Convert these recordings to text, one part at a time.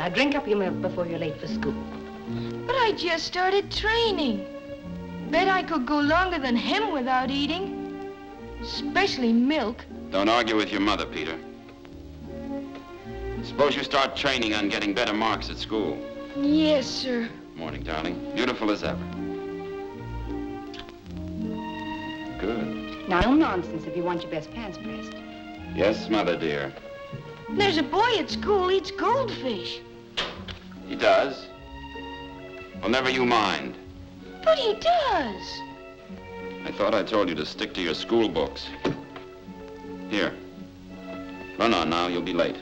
Now drink up your milk before you're late for school. But I just started training. Bet I could go longer than him without eating. Especially milk. Don't argue with your mother, Peter. Suppose you start training on getting better marks at school. Yes, sir. Morning, darling. Beautiful as ever. Good. Now, no nonsense if you want your best pants pressed. Yes, mother dear. There's a boy at school eats goldfish. He does? Well, never you mind. But he does. I thought I told you to stick to your school books. Here. Run on now, you'll be late.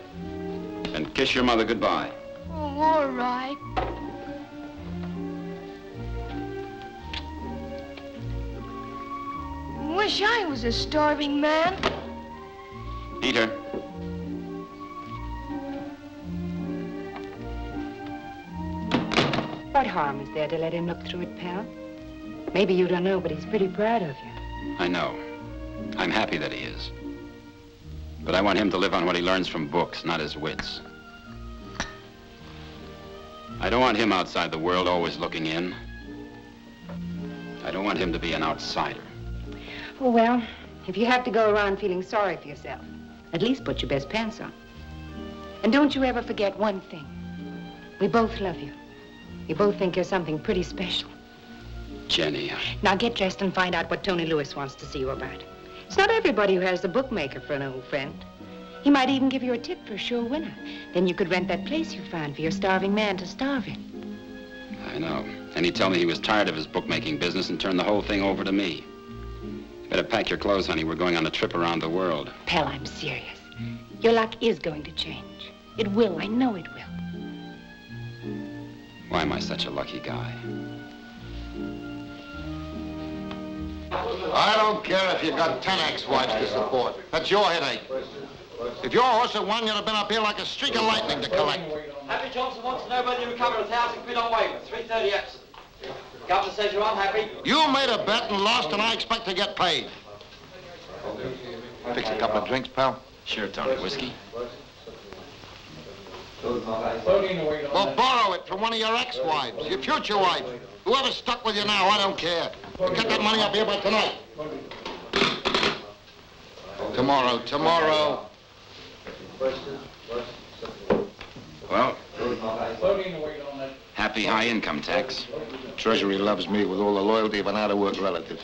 And kiss your mother goodbye. Oh, all right. Wish I was a starving man. Peter. What harm is there to let him look through it, pal? Maybe you don't know, but he's pretty proud of you. I know. I'm happy that he is. But I want him to live on what he learns from books, not his wits. I don't want him outside the world always looking in. I don't want him to be an outsider. Oh, well, if you have to go around feeling sorry for yourself, at least put your best pants on. And don't you ever forget one thing. We both love you. We both think you're something pretty special. Jenny. Now get dressed and find out what Tony Lewis wants to see you about. It's not everybody who has the bookmaker for an old friend. He might even give you a tip for a sure winner. Then you could rent that place you found for your starving man to starve in. I know. And he told me he was tired of his bookmaking business and turned the whole thing over to me. You better pack your clothes, honey. We're going on a trip around the world. Pell, I'm serious. Your luck is going to change. It will. I know it will. Why am I such a lucky guy? I don't care if you got ten ex-wives to support. That's your headache. If your horse had won, you'd have been up here like a streak of lightning to collect. Happy Johnson wants to know whether you recovered a thousand quid on Weymouth, 3.30 Epsom. Governor says you're unhappy. You made a bet and lost, and I expect to get paid. Fix a couple of drinks, pal. Sure, Tony. Whiskey? Well, borrow it from one of your ex-wives, your future wife. Whoever's stuck with you now, I don't care. Get that money up here by tonight. Tomorrow, tomorrow. Well, happy high income tax. Treasury loves me with all the loyalty of an out-of-work relative.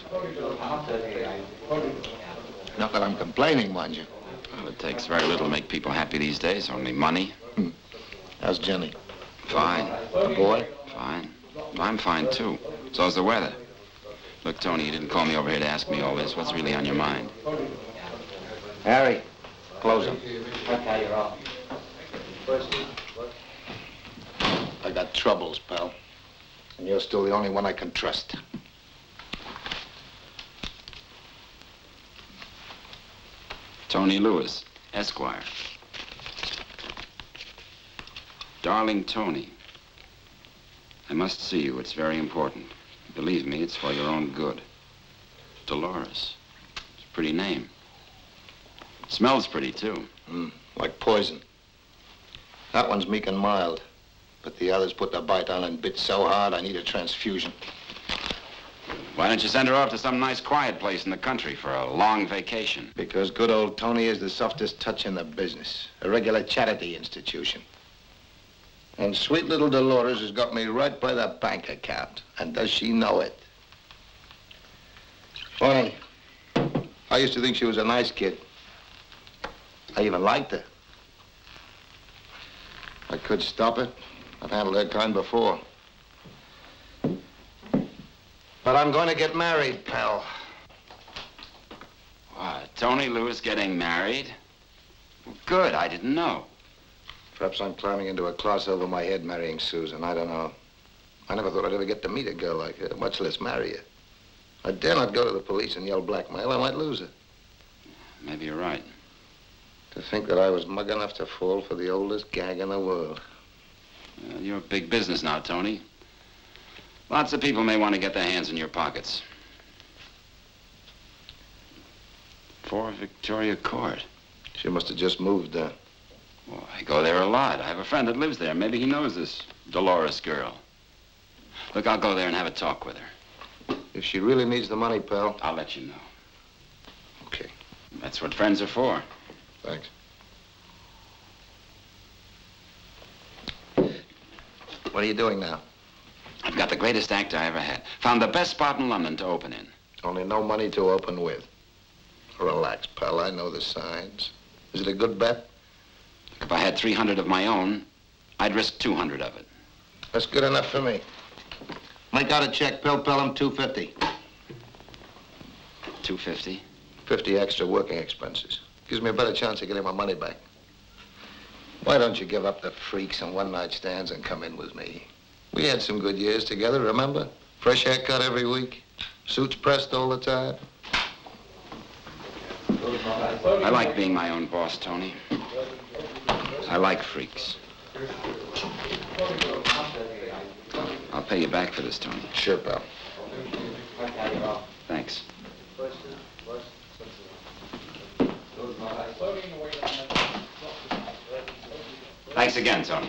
Not that I'm complaining, mind you. Well, it takes very little to make people happy these days. Only money. Hmm. How's Jenny? Fine. The boy? Fine. I'm fine, too. So's the weather. Look, Tony, you didn't call me over here to ask me all this. What's really on your mind? Harry, close him. Okay, you're off. I got troubles, pal. And you're still the only one I can trust. Tony Lewis, Esquire. Darling Tony, I must see you. It's very important. Believe me, it's for your own good. Dolores. It's a pretty name. Smells pretty, too. Mm, like poison. That one's meek and mild. But the others put the bite on and bit so hard I need a transfusion. Why don't you send her off to some nice quiet place in the country for a long vacation? Because good old Tony is the softest touch in the business. A regular charity institution. And sweet little Dolores has got me right by the bank account. And does she know it? Funny. I used to think she was a nice kid. I even liked her. I could stop it. I've handled that kind before. But I'm going to get married, pal. What, Tony Lewis getting married? Good, I didn't know. Perhaps I'm climbing into a class over my head marrying Susan. I don't know. I never thought I'd ever get to meet a girl like her, much less marry her. I dare not go to the police and yell blackmail. I might lose her. Maybe you're right. To think that I was mug enough to fall for the oldest gag in the world. Uh, you're big business now, Tony. Lots of people may want to get their hands in your pockets. For Victoria Court. She must have just moved there. Well, I go there a lot. I have a friend that lives there. Maybe he knows this Dolores girl. Look, I'll go there and have a talk with her. If she really needs the money, pal. I'll let you know. Okay. That's what friends are for. Thanks. What are you doing now? I've got the greatest act I ever had. Found the best spot in London to open in. Only no money to open with. Relax, pal. I know the signs. Is it a good bet? If I had 300 of my own, I'd risk 200 of it. That's good enough for me. Make out a check, Pel Pelham, 250. 250? 50 extra working expenses. Gives me a better chance of getting my money back. Why don't you give up the freaks and one-night stands and come in with me? We had some good years together, remember? Fresh haircut every week. Suits pressed all the time. I like being my own boss, Tony. I like freaks. I'll pay you back for this, Tony. Sure, pal. Thanks. Thanks again, Tony.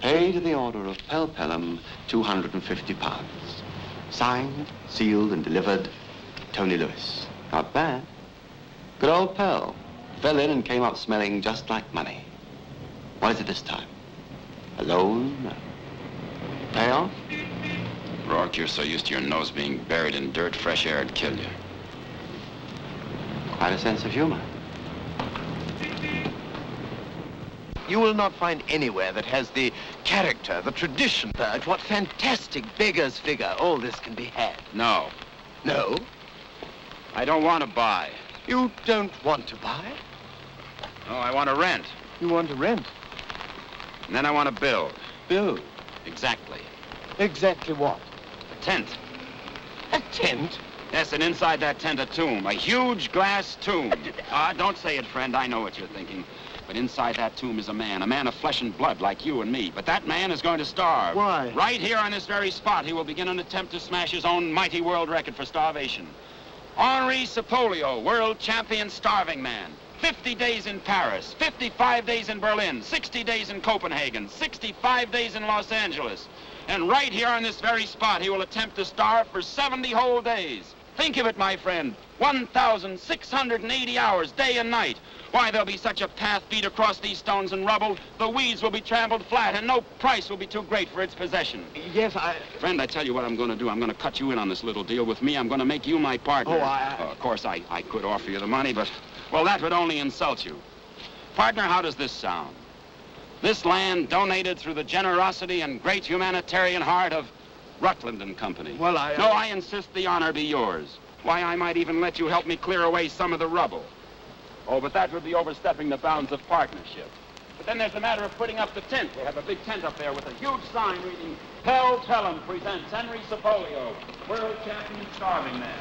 Pay to the order of Pel Pelham, 250 pounds. Signed, sealed, and delivered, Tony Lewis. Not bad. Good old Pel. Fell in and came out smelling just like money. What is it this time? A loan? A payoff? Rourke, you're so used to your nose being buried in dirt, fresh air would kill you. Quite a sense of humor. You will not find anywhere that has the character, the tradition. But what fantastic beggar's figure. All this can be had. No, No, I don't want to buy. you don't want to buy. No, I want to rent. You want to rent. And then I want to build. Build. Exactly. Exactly what? A tent. A tent? Yes, and inside that tent a tomb. A huge glass tomb. Ah, don't say it, friend. I know what you're thinking. But inside that tomb is a man, a man of flesh and blood like you and me. But that man is going to starve. Why? Right here on this very spot, he will begin an attempt to smash his own mighty world record for starvation. Henri Sapolio, world champion starving man. 50 days in Paris, 55 days in Berlin, 60 days in Copenhagen, 65 days in Los Angeles. And right here on this very spot, he will attempt to starve for 70 whole days. Think of it, my friend. 1,680 hours, day and night. Why, there'll be such a path beat across these stones and rubble, the weeds will be trampled flat, and no price will be too great for its possession. Yes, I... Friend, I tell you what I'm going to do. I'm going to cut you in on this little deal with me. I'm going to make you my partner. Oh, I- I- Uh, of course, I, I could offer you the money, but, well, that would only insult you. Partner, how does this sound? This land donated through the generosity and great humanitarian heart of Rutland and Company. Well, I- No, I insist the honor be yours. Why, I might even let you help me clear away some of the rubble. Oh, but that would be overstepping the bounds of partnership. But then there's the matter of putting up the tent. They have a big tent up there with a huge sign reading, Pel Pelham presents Henry Sapolio, world champion starving man.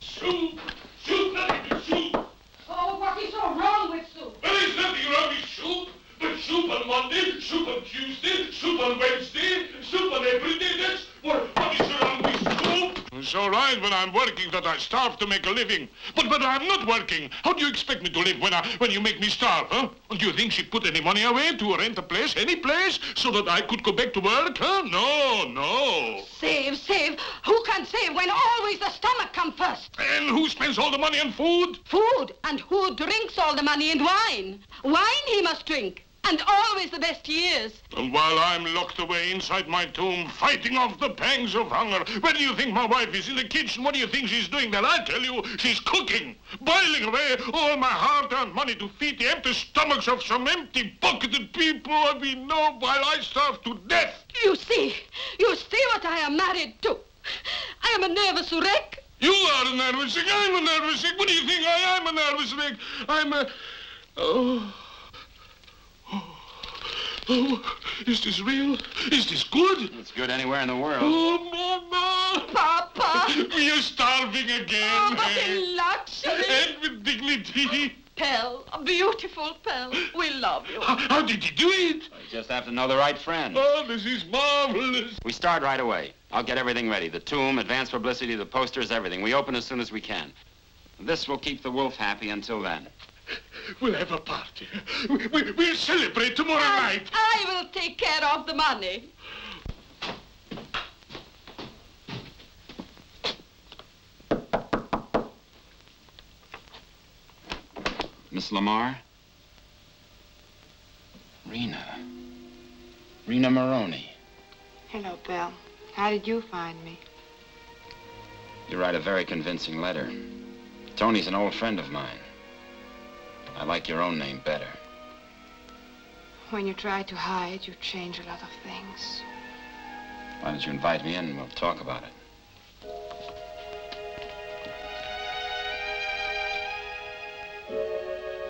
Soup! Soup! Nothing but soup! So wrong with soup? There is nothing wrong with soup. But soup on Monday, soup on Tuesday, soup on Wednesday, soup on every day. That's what, what is wrong with soup? It's all right when I'm working that I starve to make a living. But but I'm not working. How do you expect me to live when I when you make me starve, huh? Do you think she put any money away to rent a place, any place, so that I could go back to work, huh? No, no. Save, save. Who can save when always the stomach comes first? And who spends all the money on food? Food. And who drinks all the money in wine? Wine he must drink. And always the best years. And while I'm locked away inside my tomb, fighting off the pangs of hunger, where do you think my wife is? In the kitchen. What do you think she's doing there? I tell you, she's cooking, boiling away all my hard-earned money to feed the empty stomachs of some empty-pocketed people I we know while I starve to death. You see, you see what I am married to. I am a nervous wreck. You are a nervous wreck. I'm a nervous wreck. What do you think I am a nervous wreck. I'm a... Oh... Oh, is this real? Is this good? It's good anywhere in the world. Oh, Mama! Papa! We are starving again. Oh, but in luxury! And with dignity. Pell, a beautiful Pell. We love you. How, how did you do it? I just have to know the right friend. Oh, this is marvelous. We start right away. I'll get everything ready. The tomb, advance publicity, the posters, everything. We open as soon as we can. This will keep the wolf happy until then. We'll have a party. We, we, we'll celebrate tomorrow night. I will take care of the money. Miss Lamar? Rena. Rena Maroney. Hello, Pel. How did you find me? You write a very convincing letter. Tony's an old friend of mine. I like your own name better. When you try to hide, you change a lot of things. Why don't you invite me in and we'll talk about it?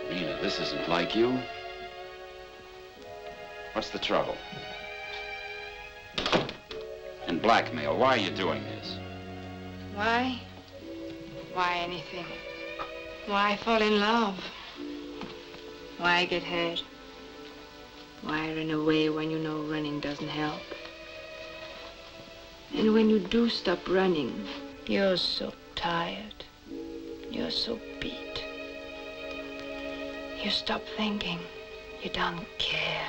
Rena, this isn't like you. What's the trouble? And blackmail, why are you doing this? Why? Why anything? Why fall in love? Why get hurt? Why run away when you know running doesn't help? And when you do stop running, you're so tired. You're so beat. You stop thinking. You don't care.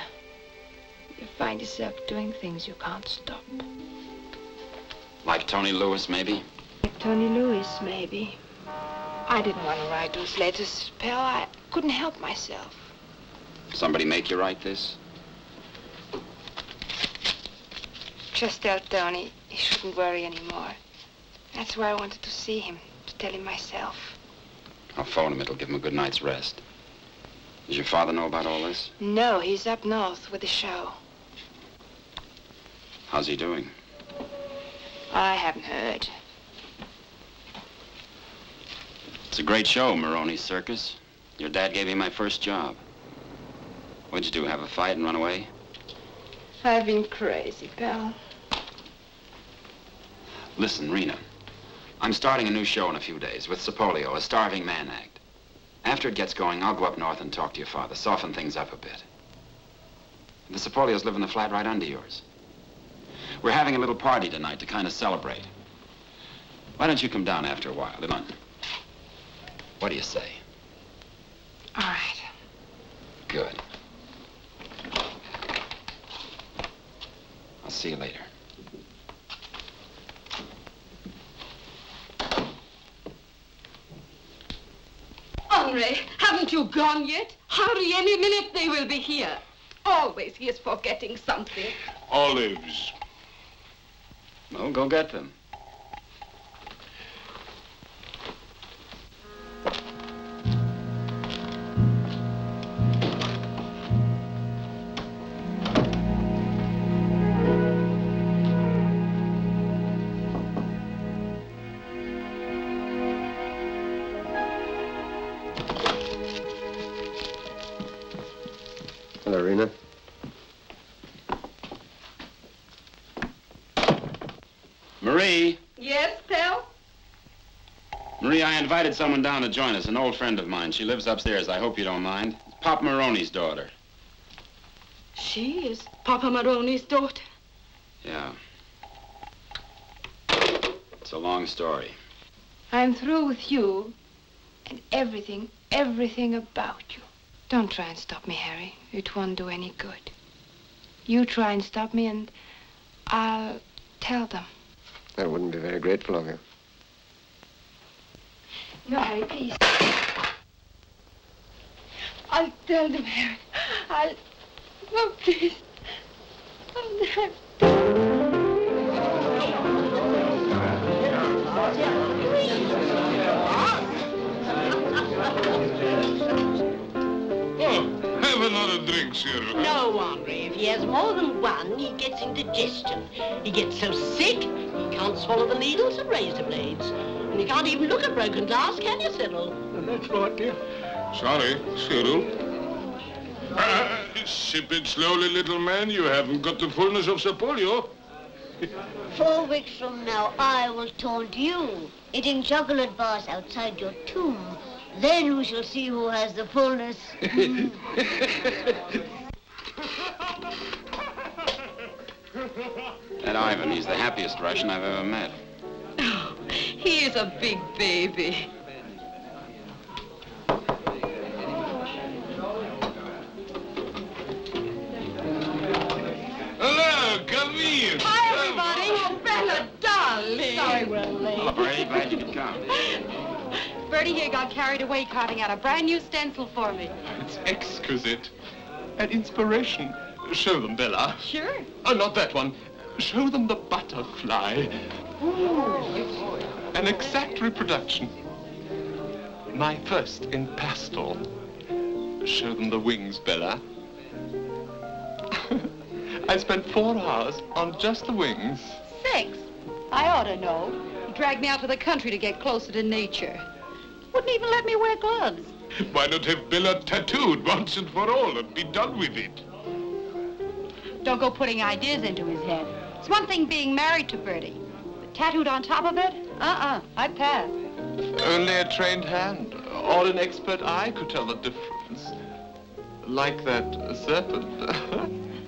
You find yourself doing things you can't stop. Like Tony Lewis, maybe? Like Tony Lewis, maybe. I didn't want to write those letters, Pell. I couldn't help myself. Somebody make you write this? Just tell Tony he shouldn't worry anymore. That's why I wanted to see him, to tell him myself. I'll phone him. It'll give him a good night's rest. Does your father know about all this? No, he's up north with the show. How's he doing? I haven't heard. It's a great show, Maroney's Circus. Your dad gave me my first job. What'd you do, have a fight and run away? I've been crazy, pal. Listen, Rena. I'm starting a new show in a few days with Sapolio, a starving man act. After it gets going, I'll go up north and talk to your father, soften things up a bit. The Sapolios live in the flat right under yours. We're having a little party tonight to kind of celebrate. Why don't you come down after a while? Come on. What do you say? All right. Good. I'll see you later. Henri, haven't you gone yet? Hurry, any minute they will be here. Always he is forgetting something. Olives. Well, go get them. Invited someone down to join us, an old friend of mine. She lives upstairs. I hope you don't mind. It's Pop Maroney's daughter. She is Papa Maroney's daughter. Yeah. It's a long story. I'm through with you and everything, everything about you. Don't try and stop me, Harry. It won't do any good. You try and stop me and I'll tell them. That wouldn't be very grateful of you. No, Harry, please. I'll tell them, Harry. I'll... Oh, please. I'll... Oh, have another drink, Cyril. No, Henri. If he has more than one, he gets indigestion. He gets so sick, he can't swallow the needles and razor blades. And you can't even look at broken glass, can you, Cyril? That's right, dear. Sorry, Cyril. Uh, Sip it slowly, little man. You haven't got the fullness of Sapolio. Four weeks from now, I will taunt you, eating chocolate bars outside your tomb. Then we shall see who has the fullness. Mm. That Ivan, he's the happiest Russian I've ever met. He is a big baby. Hello, come in. Hi, everybody. Oh, Bella, darling. Sorry we're late. Hello, Bertie. Glad you could come. Bertie here got carried away carving out a brand new stencil for me. It's exquisite. An inspiration. Show them, Bella. Sure. Oh, not that one. Show them the butterfly. Oh, An exact reproduction. My first in pastel. Show them the wings, Bella. I spent four hours on just the wings. Six. I ought to know. He dragged me out to the country to get closer to nature. Wouldn't even let me wear gloves. Why not have Bella tattooed once and for all and be done with it? Don't go putting ideas into his head. It's one thing being married to Bertie. But tattooed on top of it? Uh-uh. I pass. Only a trained hand or an expert eye could tell the difference. Like that serpent.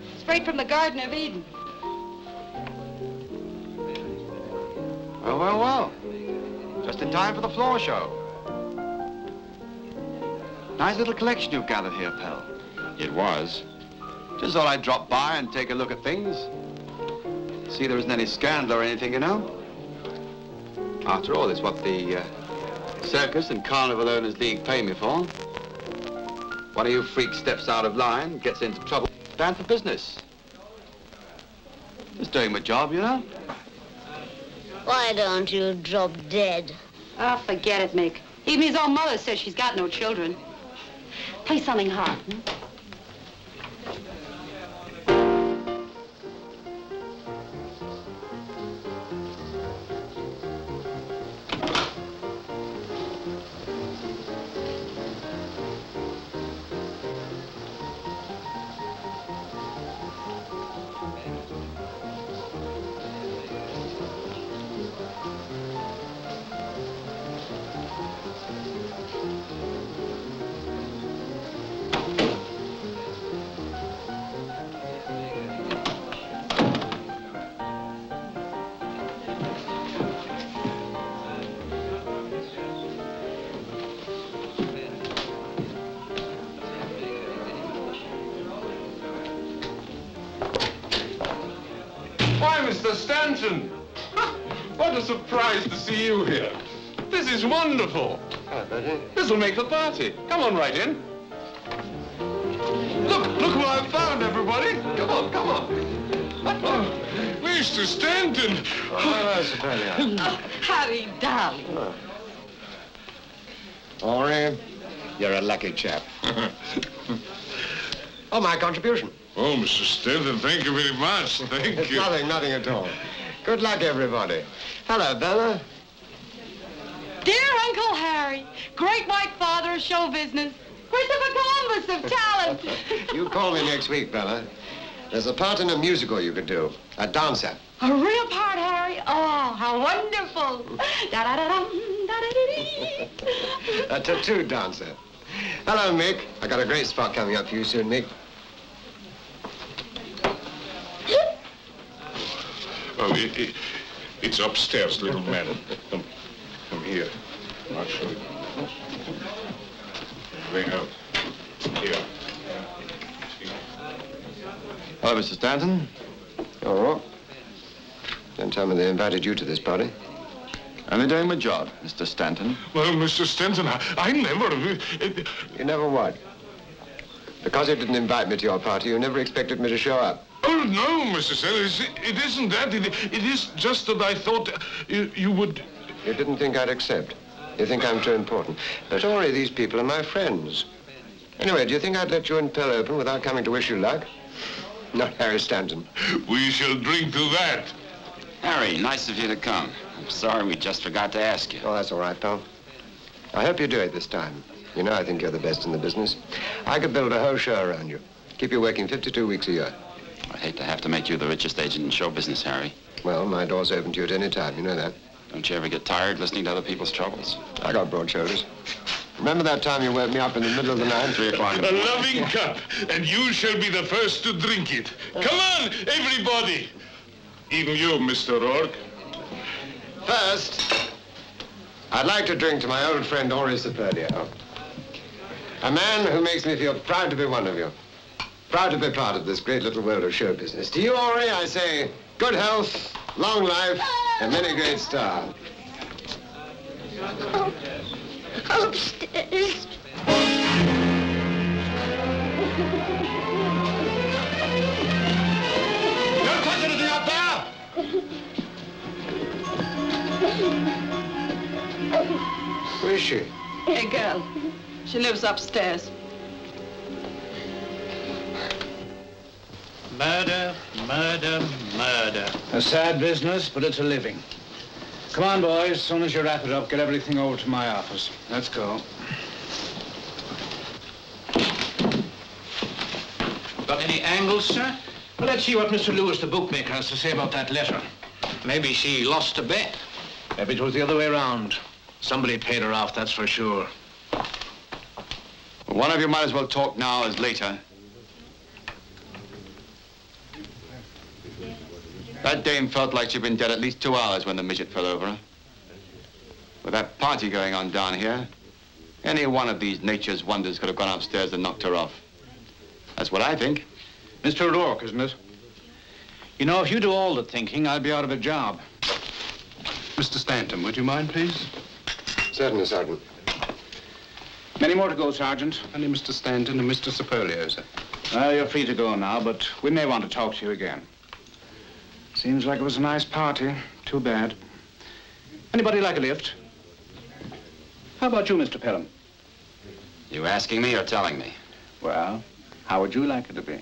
Straight from the Garden of Eden. Well, well, well. Just in time for the floor show. Nice little collection you've gathered here, Pell. It was. Just thought I'd drop by and take a look at things. See there isn't any scandal or anything, you know. After all, it's what the uh, Circus and Carnival Owners League pay me for. One of you freaks steps out of line, gets into trouble, stand for business. Just doing my job, you know. Why don't you drop dead? Oh, forget it, Mick. Even his own mother says she's got no children. Play something hard. hmm? What a surprise to see you here. This is wonderful. This will make the party. Come on right in. Look, look what I've found, everybody. Come on, come on. Oh, Mr. Stanton. Oh, oh Harry, darling. Uh, Henri, you're a lucky chap. oh, my contribution. Oh, Mr. Stanton, thank you very much. Thank It's you. nothing, nothing at all. Good luck, everybody. Hello, Bella. Dear Uncle Harry, great white father of show business, Christopher Columbus of talent. You call me next week, Bella. There's a part in a musical you could do. A dancer. A real part, Harry. Oh, how wonderful. Da-da-da-dum, da-da-dee-dee. A tattoo dancer. Hello, Mick. I got a great spot coming up for you soon, Mick. Oh, it, it, it's upstairs, little man. Come, come here. I'll show you. Bring out. Here. Hello, Mr. Stanton. All right. Don't tell me they invited you to this party. Only doing my job, Mr. Stanton. Well, Mr. Stanton, I, I never... It, You never what? Because you didn't invite me to your party, you never expected me to show up. Oh, no, Mr. Sellers. It, it isn't that. It, it is just that I thought uh, you, you would... You didn't think I'd accept. You think I'm too important. But don't worry, these people are my friends. Anyway, do you think I'd let you and Pell open without coming to wish you luck? Not Harry Stanton. We shall drink to that. Harry, nice of you to come. I'm sorry we just forgot to ask you. Oh, that's all right, pal. I hope you do it this time. You know I think you're the best in the business. I could build a whole show around you. Keep you working 52 weeks a year. I hate to have to make you the richest agent in show business, Harry. Well, my door's open to you at any time. You know that. Don't you ever get tired listening to other people's troubles? I got broad shoulders. Remember that time you woke me up in the middle of the night? Three o'clock. A loving cup, and you shall be the first to drink it. Come on, everybody. Even you, Mr. Rourke. First, I'd like to drink to my old friend Henri Sapolio. A man who makes me feel proud to be one of you. Proud to be part of this great little world of show business. To you, Henri, I say good health, long life, and many great stars. Oh, upstairs. Don't touch anything up there! Who is she? A girl. She lives upstairs. Murder, murder, murder. A sad business, but it's a living. Come on, boys. As soon as you wrap it up, get everything over to my office. Let's go. Got any angles, sir? Well, let's see what Mr. Lewis, the bookmaker, has to say about that letter. Maybe she lost a bet. Maybe it was the other way around. Somebody paid her off, that's for sure. Well, one of you might as well talk now as later. That dame felt like she'd been dead at least two hours when the midget fell over her. With that party going on down here, any one of these nature's wonders could have gone upstairs and knocked her off. That's what I think. Mr. O'Rourke, isn't it? You know, if you do all the thinking, I'll be out of a job. Mr. Stanton, would you mind, please? Certainly, Sergeant. Many more to go, Sergeant. Only Mr. Stanton and Mr. Sapolio, sir. Well, you're free to go now, but we may want to talk to you again. Seems like it was a nice party. Too bad. Anybody like a lift? How about you, Mr. Pelham? You asking me or telling me? Well, how would you like it to be?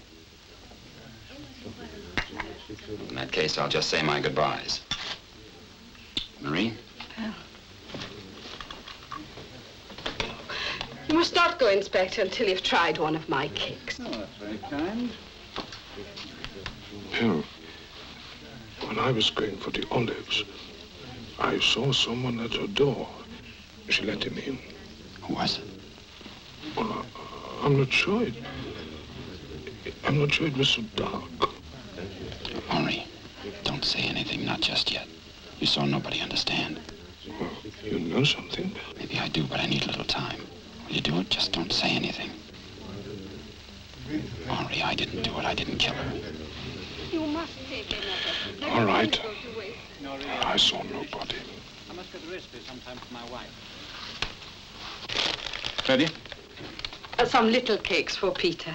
In that case, I'll just say my goodbyes. Marie? Oh. You must not go, Inspector, until you've tried one of my cakes. Oh, that's very kind. Hill, when I was going for the olives, I saw someone at her door. She let him in. Who was it? Well, I, I'm not sure. It, I'm not sure it was so dark. Henri, don't say anything, not just yet. You saw nobody understand. Well, you know something. Maybe I do, but I need a little time. Will you do it? Just don't say anything. Henri, I didn't do it. I didn't kill her. You must take another. All right. I saw nobody. I must get a recipe sometime for my wife. Ready? Uh, some little cakes for Peter.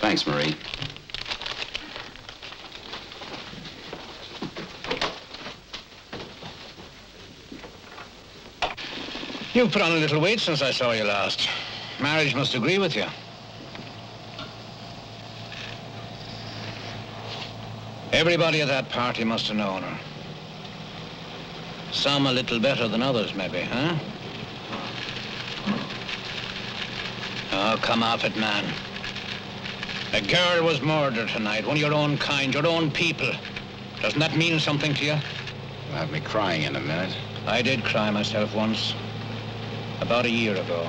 Thanks, Marie. You've put on a little weight since I saw you last. Marriage must agree with you. Everybody at that party must have known her. Some a little better than others, maybe, huh? Oh, come off it, man. A girl was murdered tonight, one of your own kind, your own people. Doesn't that mean something to you? You'll have me crying in a minute. I did cry myself once, about a year ago,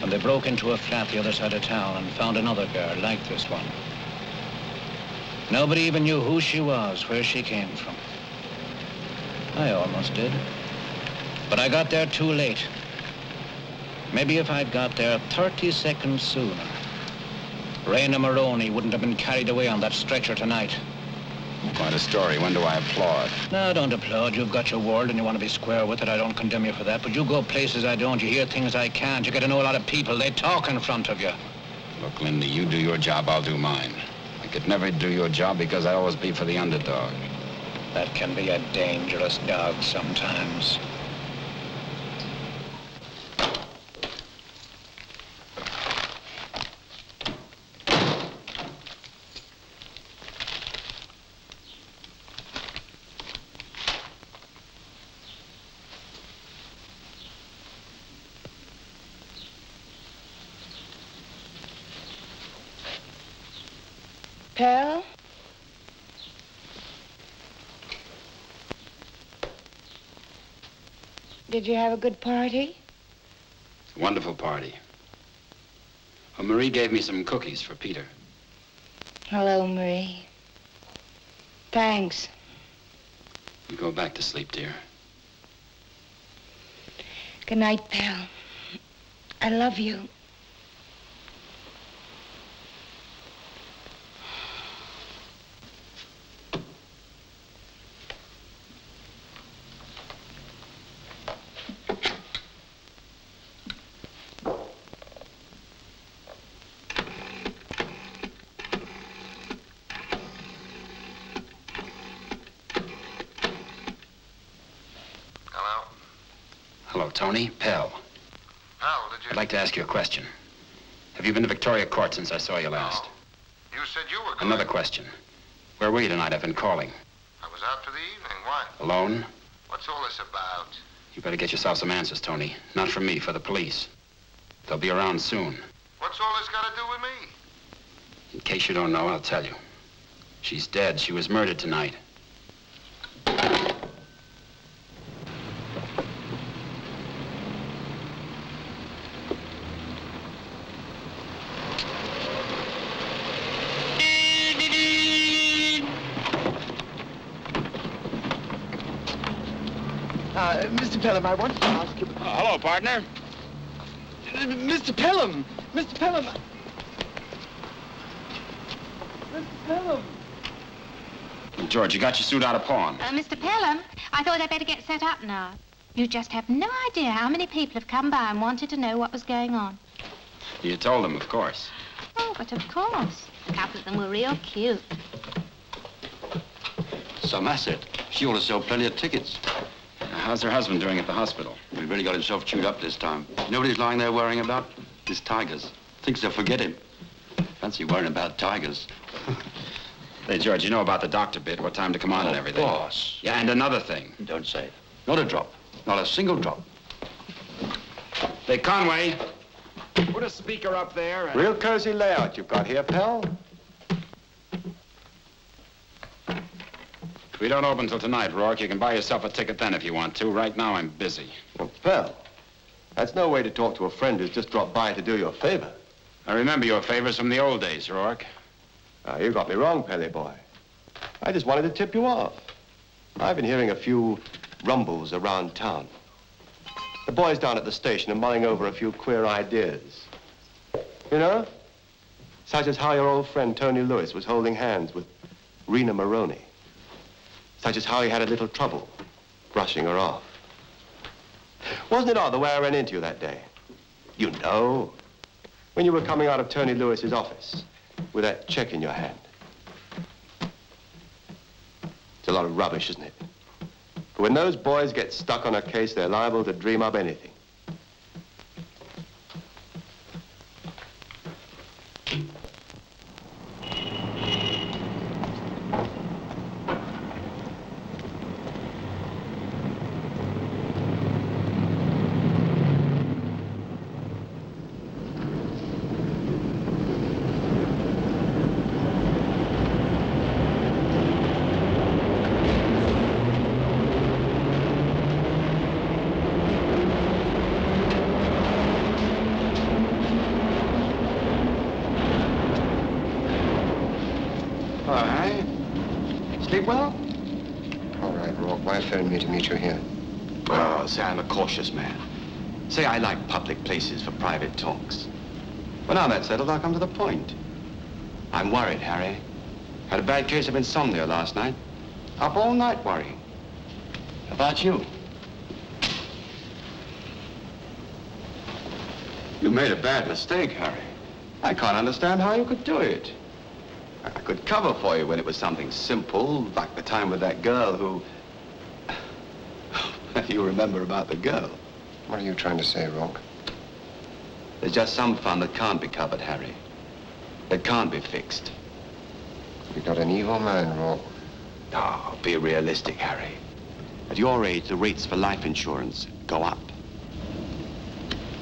when they broke into a flat the other side of town and found another girl like this one. Nobody even knew who she was, where she came from. I almost did. But I got there too late. Maybe if I'd got there 30 seconds sooner, Rena Maroney wouldn't have been carried away on that stretcher tonight. Quite a story. When do I applaud? No, don't applaud. You've got your world and you want to be square with it. I don't condemn you for that. But you go places I don't. You hear things I can't. You get to know a lot of people. They talk in front of you. Look, Lindy, you do your job, I'll do mine. Could never do your job because I always be for the underdog. That can be a dangerous dog sometimes. Pel? Did you have a good party? Wonderful party. Well, Marie gave me some cookies for Peter. Hello, Marie. Thanks. You go back to sleep, dear. Good night, pal. I love you. Hello? Hello, Tony. Pell. Hal, did you... I'd like to ask you a question. Have you been to Victoria Court since I saw you last? You said you were going. Another question. Where were you tonight? I've been calling. I was out for the evening. Why? Alone? What's all this about? You better get yourself some answers, Tony. Not from me, for the police. They'll be around soon. What's all this got to do with me? In case you don't know, I'll tell you. She's dead. She was murdered tonight. Uh, Uh, Mr. Pelham, I wanted to ask you... Uh, hello, partner. Uh, Mr. Pelham! Mr. Pelham! Mr. Pelham! George, you got your suit out of pawn. Uh, Mr. Pelham, I thought I'd better get set up now. You just have no idea how many people have come by and wanted to know what was going on. You told them, of course. Oh, but of course. A couple of them were real cute. Some asset. She ought to sell plenty of tickets. How's her husband doing at the hospital? He really got himself chewed up this time. Nobody's lying there worrying about his tigers. Thinks they'll forget him. Fancy worrying about tigers. Hey, George, you know about the doctor bit, what time to come on and everything. Boss. Yeah, and another thing. Don't say. it. Not a drop. Not a single drop. Hey, Conway, put a speaker up there. And... Real cozy layout you've got here, pal. We don't open till tonight, Rourke. You can buy yourself a ticket then if you want to. Right now, I'm busy. Well, pal, that's no way to talk to a friend who's just dropped by to do you a favor. I remember your favors from the old days, Rourke. Ah, you got me wrong, Pelly boy. I just wanted to tip you off. I've been hearing a few rumbles around town. The boys down at the station are mulling over a few queer ideas. You know? Such as how your old friend Tony Lewis was holding hands with Rena Maroney. Such as how he had a little trouble brushing her off. Wasn't it odd the way I ran into you that day? You know, when you were coming out of Tony Lewis's office with that check in your hand. It's a lot of rubbish, isn't it? But when those boys get stuck on a case, they're liable to dream up anything. All right. Sleep well? All right, Rourke. Why phone me to meet you here? Oh, say I'm a cautious man. Say I like public places for private talks. But now that's settled, I'll come to the point. I'm worried, Harry. Had a bad case of insomnia last night. Up all night worrying. About you? You made a bad mistake, Harry. I can't understand how you could do it. I could cover for you when it was something simple, like the time with that girl who... you remember about the girl. What are you trying to say, Rourke? There's just some fun that can't be covered, Harry. That can't be fixed. You've got an evil mind, Rourke. Oh, be realistic, Harry. At your age, the rates for life insurance go up.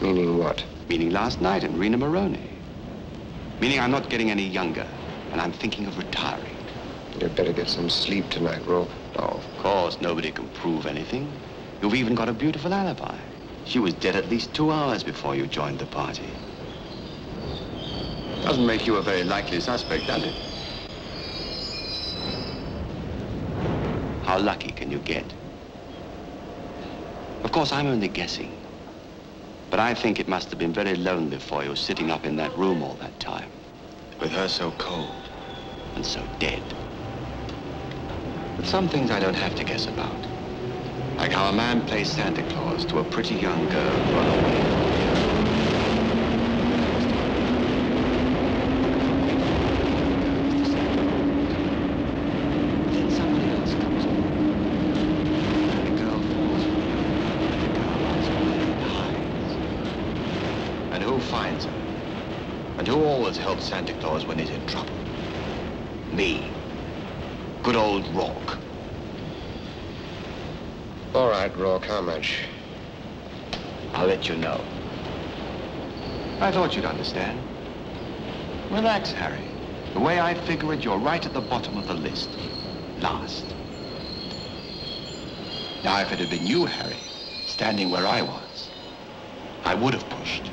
Meaning what? Meaning last night in Rena Maroney. Meaning I'm not getting any younger. and I'm thinking of retiring. You'd better get some sleep tonight, Rourke. Oh, of course, nobody can prove anything. You've even got a beautiful alibi. She was dead at least two hours before you joined the party. Doesn't make you a very likely suspect, does it? How lucky can you get? Of course, I'm only guessing. But I think it must have been very lonely for you sitting up in that room all that time. With her so cold and so dead. But some things I don't have to guess about. Like how a man plays Santa Claus to a pretty young girl away. Then somebody else comes along. And the girl falls for him. And the girl runs away and hides. And who finds her? And who always helps Santa Claus when he's in trouble? Me. Good old Rourke. All right, Rourke, how much? I'll let you know. I thought you'd understand. Relax, Harry. The way I figure it, you're right at the bottom of the list. Last. Now, if it had been you, Harry, standing where I was, I would have pushed.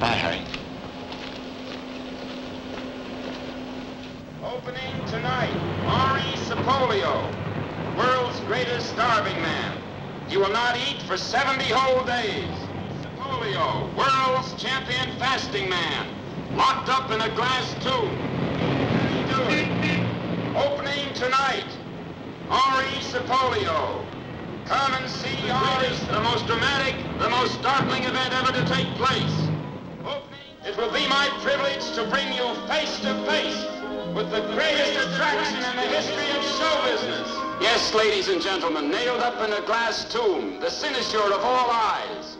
Bye, Harry. Opening tonight, Henri Sapolio, world's greatest starving man. He will not eat for 70 whole days. Sapolio, world's champion fasting man, locked up in a glass tomb. Can he do? Opening tonight, Henri Sapolio. Come and see the greatest, the most dramatic, the most startling event ever to take place. It will be my privilege to bring you face to face with the greatest attraction in the history of show business. Yes, ladies and gentlemen, nailed up in a glass tomb, the cynosure of all eyes.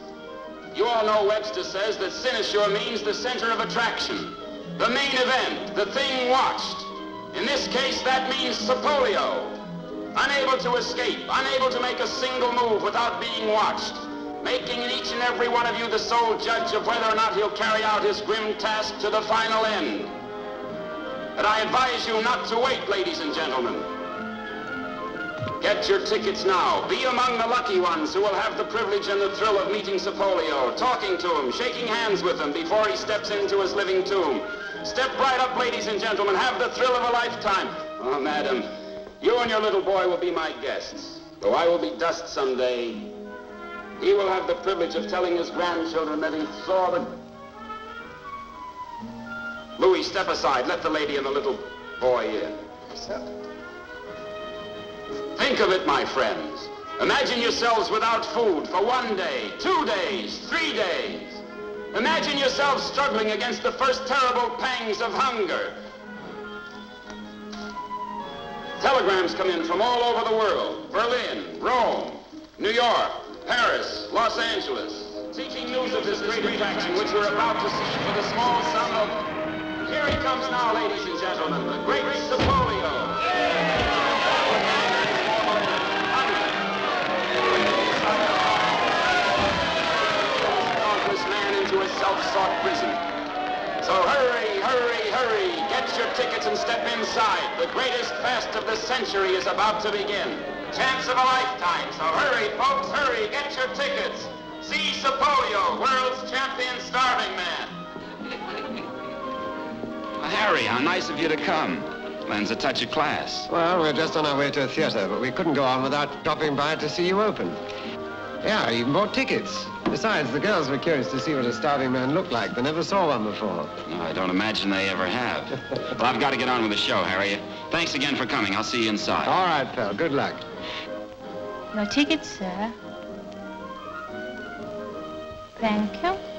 You all know Webster says that cynosure means the center of attraction, the main event, the thing watched. In this case, that means Sapolio. Unable to escape, unable to make a single move without being watched, making each and every one of you the sole judge of whether or not he'll carry out his grim task to the final end. But I advise you not to wait, ladies and gentlemen. Get your tickets now. Be among the lucky ones who will have the privilege and the thrill of meeting Sapolio, talking to him, shaking hands with him before he steps into his living tomb. Step right up, ladies and gentlemen. Have the thrill of a lifetime. Oh, madam, you and your little boy will be my guests. Though I will be dust someday, he will have the privilege of telling his grandchildren that he saw the... Louis, step aside. Let the lady and the little boy in. Think of it, my friends. Imagine yourselves without food for one day, two days, three days. Imagine yourselves struggling against the first terrible pangs of hunger. Telegrams come in from all over the world. Berlin, Rome, New York, Paris, Los Angeles. Seeking news of this great attraction which we're about to see for the small sum of... Here he comes now, ladies and gentlemen, the great Sapolio. Into self-sought prison. So hurry, hurry, hurry. Get your tickets and step inside. The greatest fast of the century is about to begin. Chance of a lifetime. So hurry, folks, hurry. Get your tickets. See Sapolio, world's champion starving man. Harry, how nice of you to come. Lends a touch of class. Well, we're just on our way to a theater, but we couldn't go on without dropping by to see you open. Yeah, I even bought tickets. Besides, the girls were curious to see what a starving man looked like. They never saw one before. No, I don't imagine they ever have. well, I've got to get on with the show, Harry. Thanks again for coming. I'll see you inside. All right, pal. Good luck. Your tickets, sir. Thank you.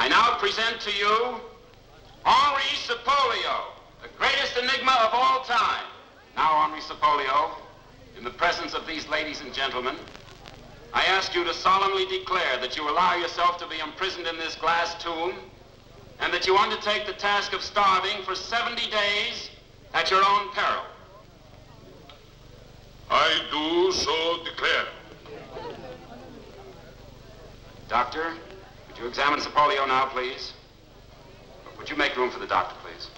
I now present to you Henri Sapolio, the greatest enigma of all time. Now, Henri Sapolio, in the presence of these ladies and gentlemen, I ask you to solemnly declare that you allow yourself to be imprisoned in this glass tomb and that you undertake the task of starving for 70 days at your own peril. I do so declare. Doctor, you examine Sapolio now, please? Would you make room for the doctor, please?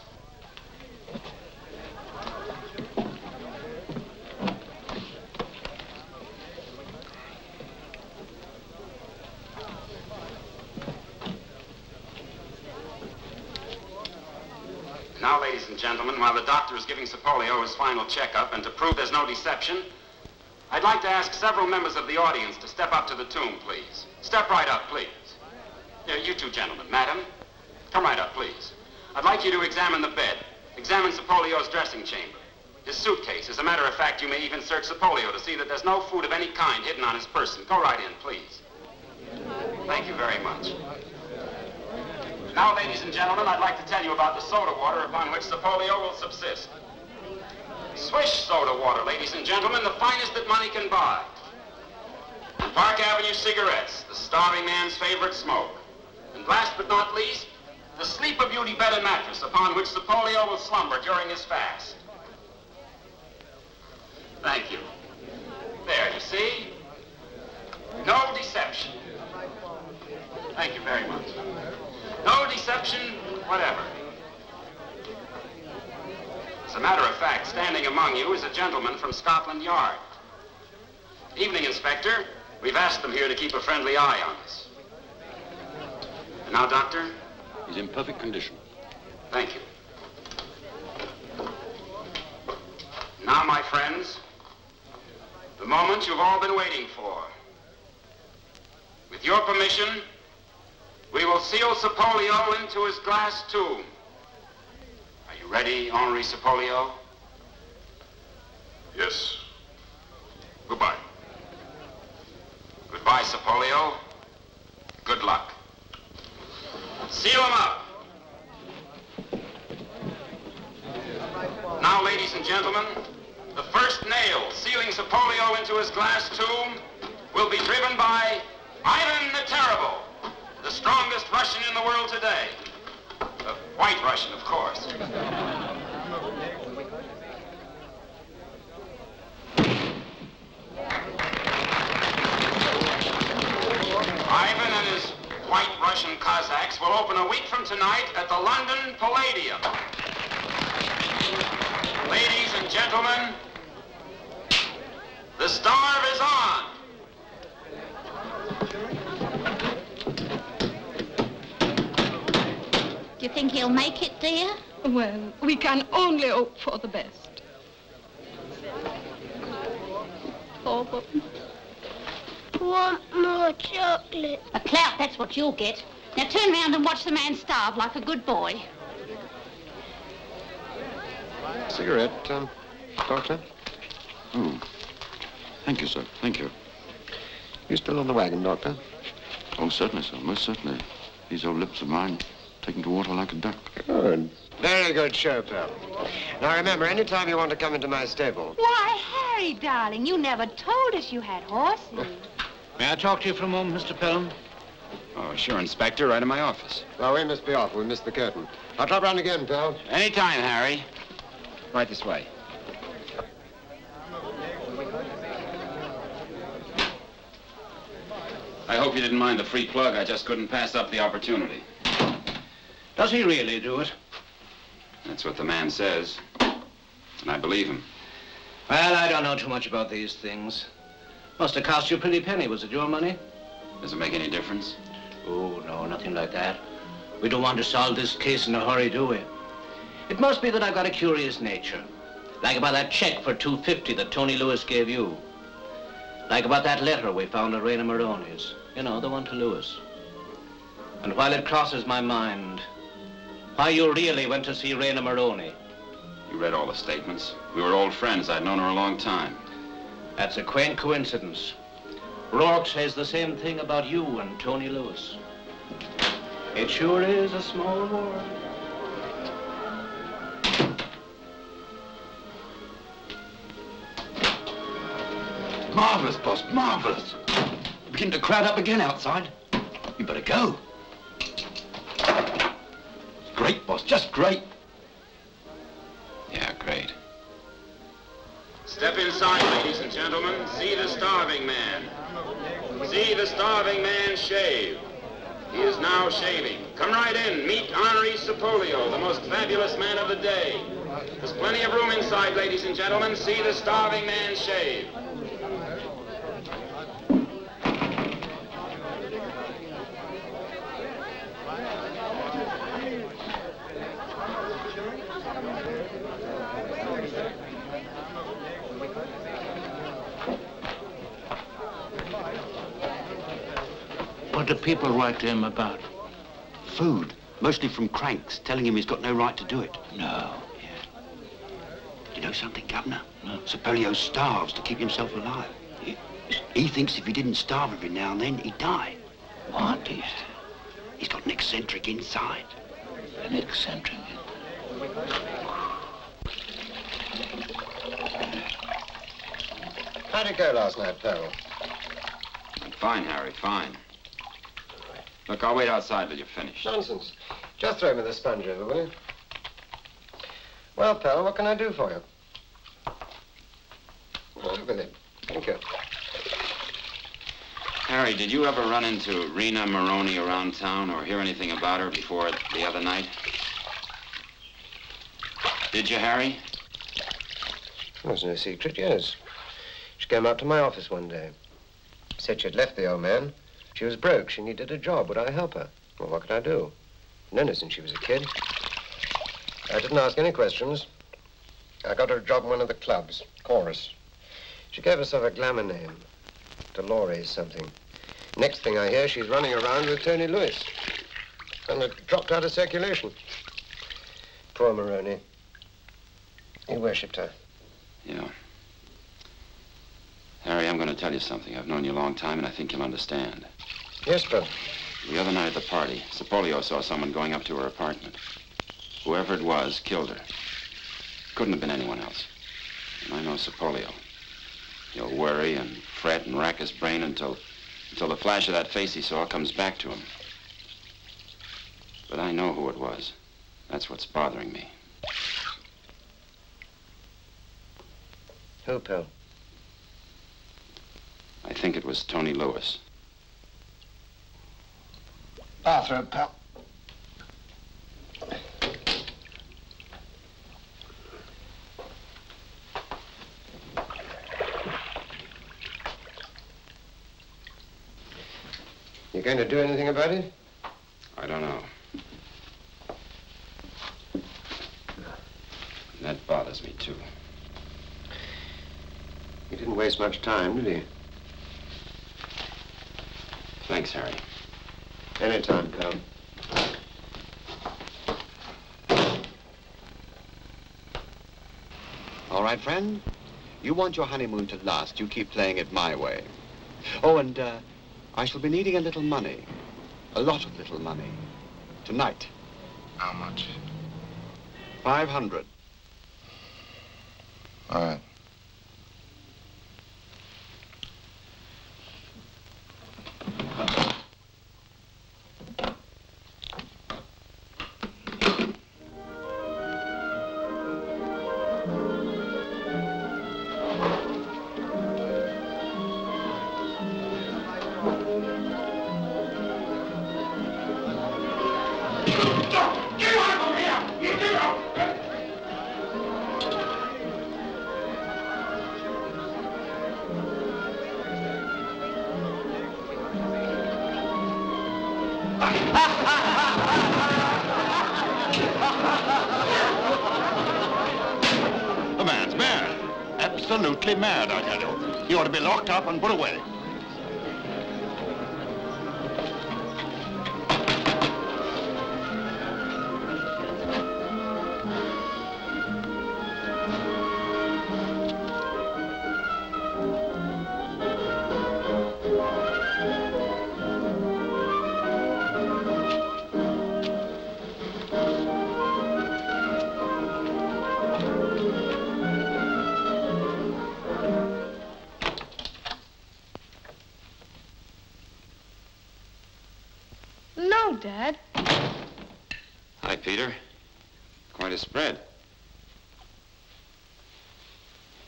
Now, ladies and gentlemen, while the doctor is giving Sapolio his final checkup, and to prove there's no deception, I'd like to ask several members of the audience to step up to the tomb, please. Step right up, please. You two gentlemen. Madam, come right up, please. I'd like you to examine the bed. Examine Sapolio's dressing chamber. His suitcase. As a matter of fact, you may even search Sapolio to see that there's no food of any kind hidden on his person. Go right in, please. Thank you very much. Now, ladies and gentlemen, I'd like to tell you about the soda water upon which Sapolio will subsist. Swish soda water, ladies and gentlemen, the finest that money can buy. Park Avenue cigarettes, the starving man's favorite smoke. And last but not least, the Sleep of Beauty bed and mattress upon which Sapolio will slumber during his fast. Thank you. There, you see? No deception. Thank you very much. No deception whatever. As a matter of fact, standing among you is a gentleman from Scotland Yard. Evening, Inspector. We've asked them here to keep a friendly eye on us. And now, Doctor? He's in perfect condition. Thank you. Now, my friends, the moment you've all been waiting for. With your permission, we will seal Sapolio into his glass tomb. Are you ready, Henri Sapolio? Yes. Goodbye. Goodbye, Sapolio. Good luck. Seal him up. Now, ladies and gentlemen, the first nail sealing Sapolio into his glass tomb will be driven by Ivan the Terrible, the strongest Russian in the world today. A white Russian, of course. Ivan and his white Russian Cossacks will open a week from tonight at the London Palladium. Ladies and gentlemen, the starve is on. Do you think he'll make it, dear? Well, we can only hope for the best. Poor woman. Want more chocolate? A clout, that's what you'll get. Now turn round and watch the man starve like a good boy. Cigarette, um, Doctor? Oh. Thank you, sir. Thank you. You still on the wagon, Doctor? Oh, certainly, sir. Most certainly. These old lips of mine taken to water like a duck. Good. Very good show, pal. Now remember, any time you want to come into my stable, Why, Harry, darling, you never told us you had horses. May I talk to you for a moment, Mr. Pelham? Oh, sure, Inspector. Right in my office. well, we must be off. We missed the curtain. I'll drop round again, pal. Anytime, Harry. Right this way. I hope you didn't mind the free plug. I just couldn't pass up the opportunity. Does he really do it? That's what the man says. And I believe him. Well, I don't know too much about these things. Must have cost you a pretty penny. Was it your money? Does it make any difference? Oh, no, nothing like that. We don't want to solve this case in a hurry, do we? It must be that I've got a curious nature. Like about that check for 250 that Tony Lewis gave you. Like about that letter we found at Rena Maroney's. You know, the one to Lewis. And while it crosses my mind, why you really went to see Raina Maroney. You read all the statements. We were old friends. I'd known her a long time. That's a quaint coincidence. Rourke says the same thing about you and Tony Lewis. It sure is a small world. Marvelous, boss. Marvelous. Beginning to crowd up again outside. You better go. Great, boss. Just great. Step inside, ladies and gentlemen. See the starving man. See the starving man shave. He is now shaving. Come right in. Meet Henri Sapolio, the most fabulous man of the day. There's plenty of room inside, ladies and gentlemen. See the starving man shave. People write to him about? Food, mostly from cranks, telling him he's got no right to do it. No. Do you know something, Governor? No. Sapolio starves to keep himself alive. He, he thinks if he didn't starve every now and then, he'd die. What? He's He's got an eccentric inside. an eccentric. How'd it go last night, Pearl? Fine, Harry, fine. Look, I'll wait outside till you're finished. Nonsense. Just throw me the sponge over, will you? Well, pal, what can I do for you? With it. Thank you. Harry, did you ever run into Rena Maroney around town or hear anything about her before the other night? Did you, Harry? It was no secret, yes. She came up to my office one day. Said she'd left the old man. She was broke. She needed a job. Would I help her? Well, what could I do? Known her since she was a kid. I didn't ask any questions. I got her a job in one of the clubs, Chorus. She gave herself a glamour name. Dolores something. Next thing I hear, she's running around with Tony Lewis. And it dropped out of circulation. Poor Maroney. He worshipped her. Yeah. Harry, I'm going to tell you something. I've known you a long time, and I think you'll understand. Yes, Bill. The other night at the party, Sapolio saw someone going up to her apartment. Whoever it was killed her. Couldn't have been anyone else. And I know Sapolio. He'll worry and fret and rack his brain until, until the flash of that face he saw comes back to him. But I know who it was. That's what's bothering me. Who, Bill? I think it was Tony Lewis. Bathrobe, pal. You going to do anything about it? I don't know. And that bothers me, too. He didn't waste much time, did he? Thanks, Harry. Anytime, pal. All right, friend? You want your honeymoon to last. You keep playing it my way. Oh, and uh, I shall be needing a little money. A lot of little money. Tonight. How much? 500. All right. Hi, Peter. Quite a spread.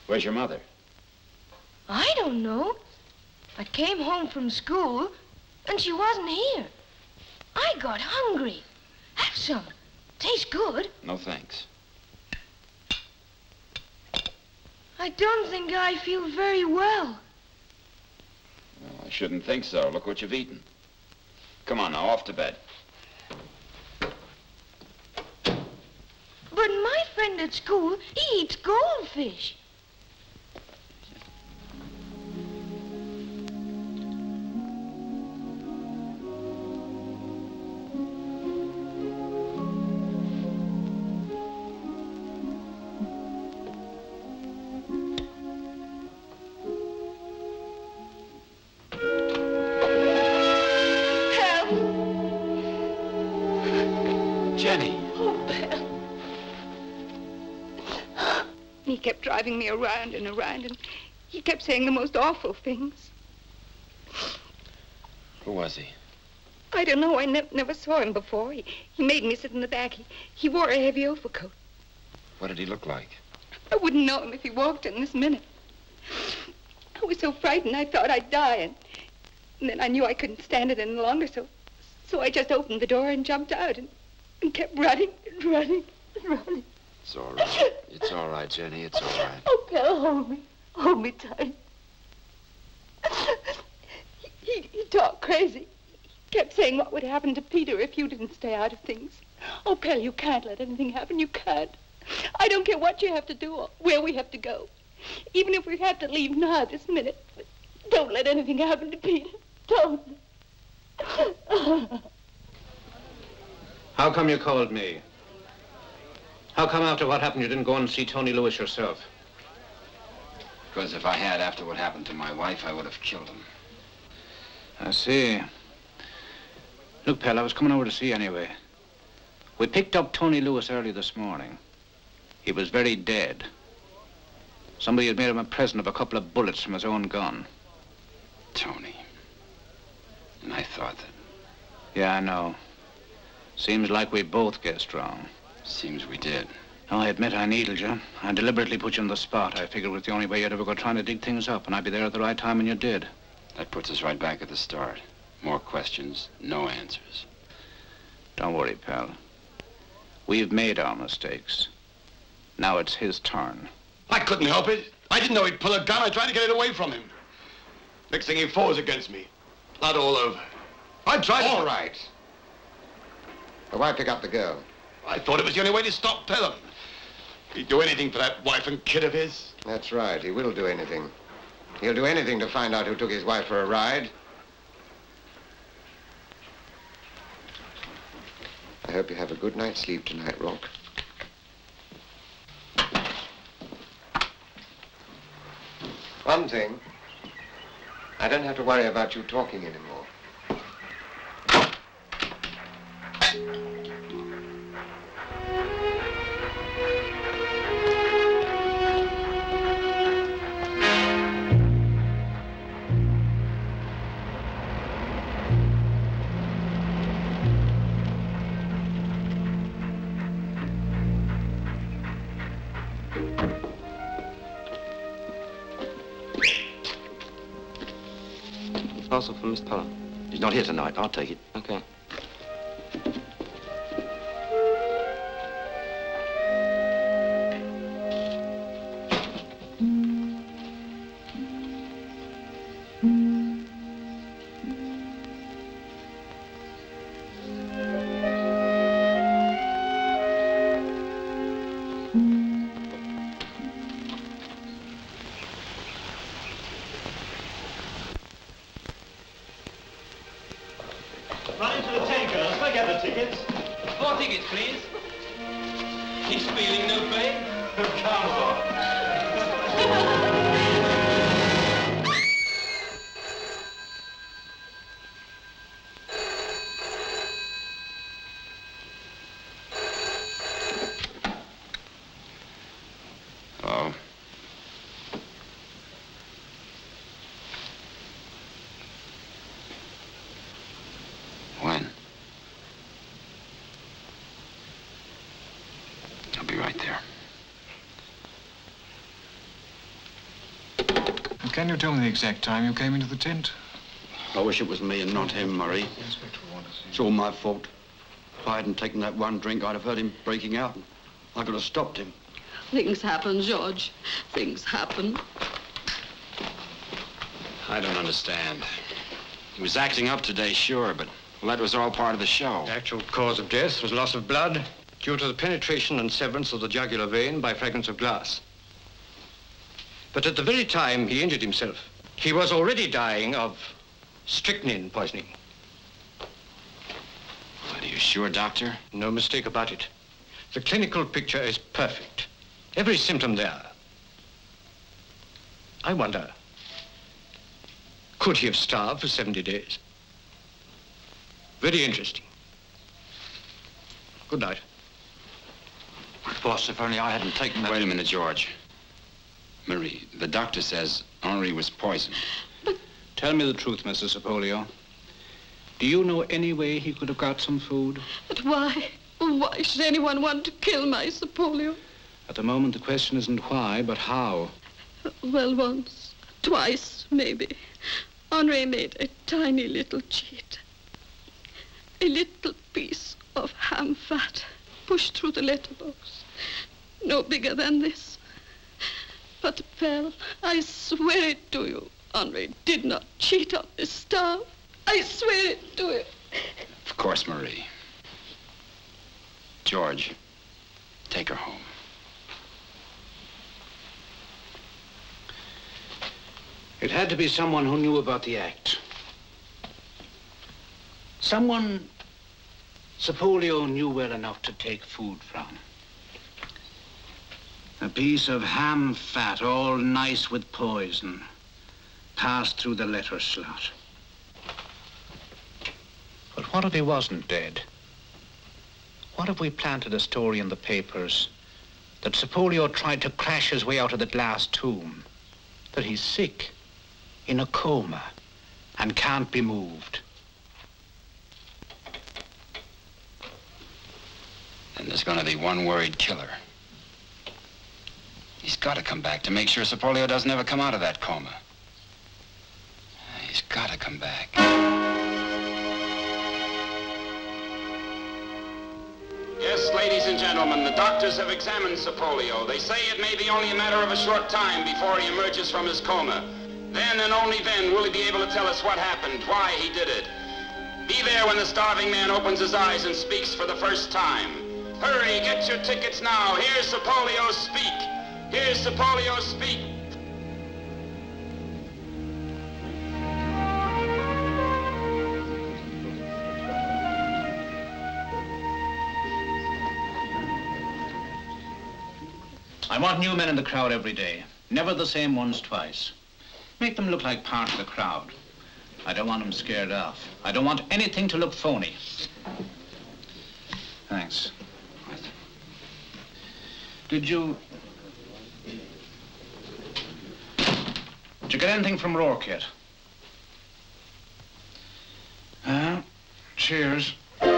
Where's your mother? I don't know. I came home from school, and she wasn't here. I got hungry. Have some. Tastes good. No thanks. I don't think I feel very well. Well, I shouldn't think so. Look what you've eaten. Come on now, off to bed. But my friend at school, he eats goldfish. Driving me around and around, and he kept saying the most awful things. Who was he? I don't know. I ne- never saw him before. He, he made me sit in the back. He, he wore a heavy overcoat. What did he look like? I wouldn't know him if he walked in this minute. I was so frightened I thought I'd die, and, and then I knew I couldn't stand it any longer, so so I just opened the door and jumped out and, and kept running and running and running. It's all right. It's all right, Jenny. It's all right. Oh, Pel, hold me. Hold me tight. He, he, he talked crazy. He kept saying what would happen to Peter if you didn't stay out of things. Oh, Pel, you can't let anything happen. You can't. I don't care what you have to do or where we have to go. Even if we have to leave now, this minute. Don't let anything happen to Peter. Don't. How come you called me? How come after what happened you didn't go and see Tony Lewis yourself? Because if I had after what happened to my wife, I would have killed him. I see. Look, pal, I was coming over to see you anyway. We picked up Tony Lewis early this morning. He was very dead. Somebody had made him a present of a couple of bullets from his own gun. Tony. And I thought that. Yeah, I know. Seems like we both guessed wrong. Seems we did. No, I admit I needled you. I deliberately put you on the spot. I figured it was the only way you'd ever go trying to dig things up, and I'd be there at the right time when you did. That puts us right back at the start. More questions, no answers. Don't worry, pal. We've made our mistakes. Now it's his turn. I couldn't help it. I didn't know he'd pull a gun. I tried to get it away from him. Next thing he falls against me. Blood all over. I tried All to... right. But why pick up the girl? I thought it was the only way to stop Pelham. He'd do anything for that wife and kid of his. That's right. He will do anything. He'll do anything to find out who took his wife for a ride. I hope you have a good night's sleep tonight, Rourke. One thing. I don't have to worry about you talking anymore. Parcel from Miss Pelham. He's not here tonight. I'll take it. Okay. Can you tell me the exact time you came into the tent? I wish it was me and not him, Murray. It's all my fault. If I hadn't taken that one drink, I'd have heard him breaking out. I could have stopped him. Things happen, George. Things happen. I don't understand. He was acting up today, sure, but well, that was all part of the show. The actual cause of death was loss of blood due to the penetration and severance of the jugular vein by fragments of glass. But at the very time he injured himself, he was already dying of strychnine poisoning. But are you sure, Doctor? No mistake about it. The clinical picture is perfect. Every symptom there. I wonder, could he have starved for 70 days? Very interesting. Good night. Boss, if only I hadn't taken that... Wait a minute, George. Marie, the doctor says Henri was poisoned. But... Tell me the truth, Mrs. Sapolio. Do you know any way he could have got some food? But why? Why should anyone want to kill my Sapolio? At the moment, the question isn't why, but how. Well, once, twice, maybe. Henri made a tiny little cheat. A little piece of ham fat pushed through the letterbox. No bigger than this. But, Pel, I swear it to you, Henri did not cheat on this staff. I swear it to you. Of course, Marie. George, take her home. It had to be someone who knew about the act. Someone Sapolio knew well enough to take food from. A piece of ham fat, all nice with poison, passed through the letter slot. But what if he wasn't dead? What if we planted a story in the papers that Sapolio tried to crash his way out of the glass tomb, that he's sick, in a coma, and can't be moved? Then there's going to be one worried killer. He's got to come back to make sure Sapolio doesn't ever come out of that coma. He's got to come back. Yes, ladies and gentlemen, the doctors have examined Sapolio. They say it may be only a matter of a short time before he emerges from his coma. Then and only then will he be able to tell us what happened, why he did it. Be there when the starving man opens his eyes and speaks for the first time. Hurry, get your tickets now. Here's Sapolio speak. Here's Sapolio speak. I want new men in the crowd every day. Never the same ones twice. Make them look like part of the crowd. I don't want them scared off. I don't want anything to look phony. Thanks. Did you... Did you get anything from Rourke yet? Uh, cheers. How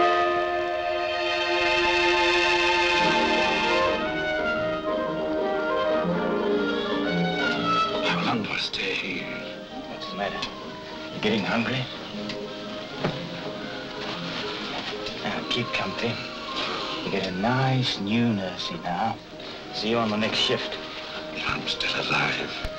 long do I stay here? What's the matter? You getting hungry? Now, keep company. You get a nice new nursey now. See you on the next shift. I'm still alive.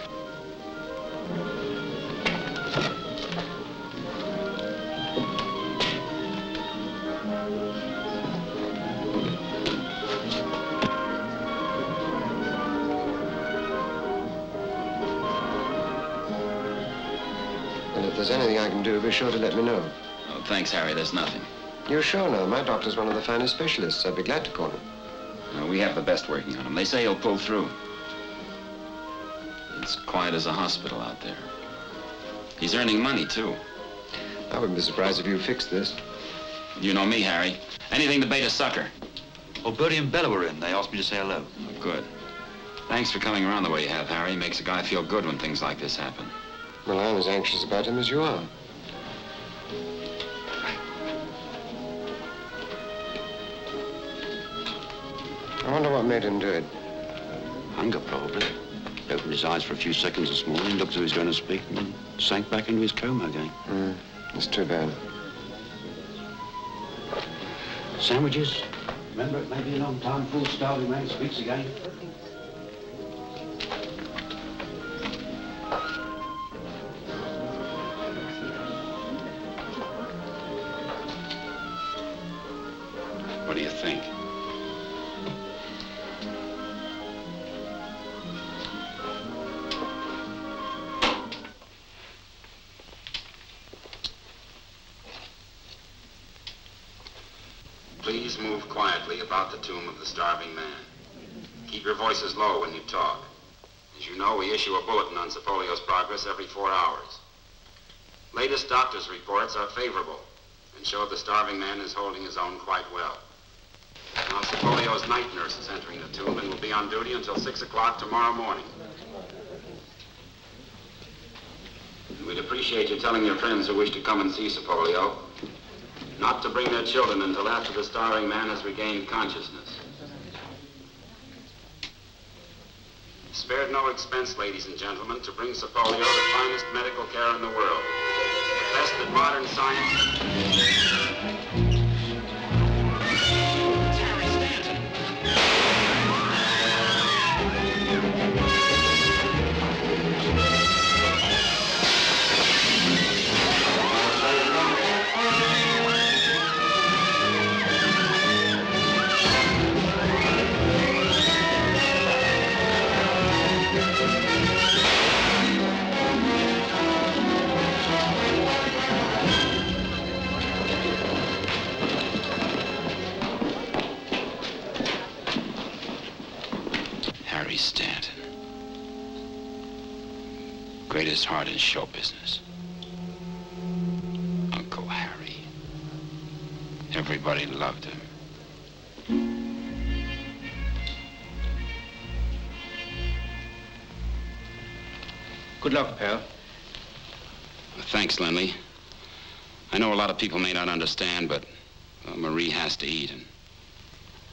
If there's anything I can do, be sure to let me know. Oh, thanks, Harry. There's nothing. You're sure now? My doctor's one of the finest specialists. I'd be glad to call him. Uh, we have the best working on him. They say he'll pull through. It's quiet as a hospital out there. He's earning money, too. I wouldn't be surprised if you fixed this. You know me, Harry. Anything to bait a sucker. Oh, Bertie and Bella were in. They asked me to say hello. Oh, good. Thanks for coming around the way you have, Harry. Makes a guy feel good when things like this happen. Well, I'm as anxious about him as you are. I wonder what made him do it. Hunger, probably. Opened his eyes for a few seconds this morning, looked as though he was going to speak, and then sank back into his coma again. Mm, it's too bad. Sandwiches? Remember, it may be a long time before starving man speaks again. Issue a bulletin on Sapolio's progress every four hours. Latest doctor's reports are favorable and show the starving man is holding his own quite well. Now, Sapolio's night nurse is entering the tomb and will be on duty until 6 o'clock tomorrow morning. We'd appreciate you telling your friends who wish to come and see Sapolio not to bring their children until after the starving man has regained consciousness. Spared no expense, ladies and gentlemen, to bring Sapolio the finest medical care in the world. The best that modern science... Greatest heart in show business. Uncle Harry. Everybody loved him. Good luck, pal. Thanks, Lindley. I know a lot of people may not understand, but well, Marie has to eat. And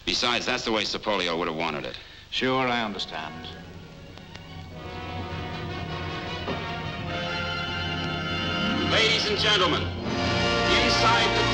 besides, that's the way Sapolio would have wanted it. Sure, I understand. Ladies and gentlemen, inside the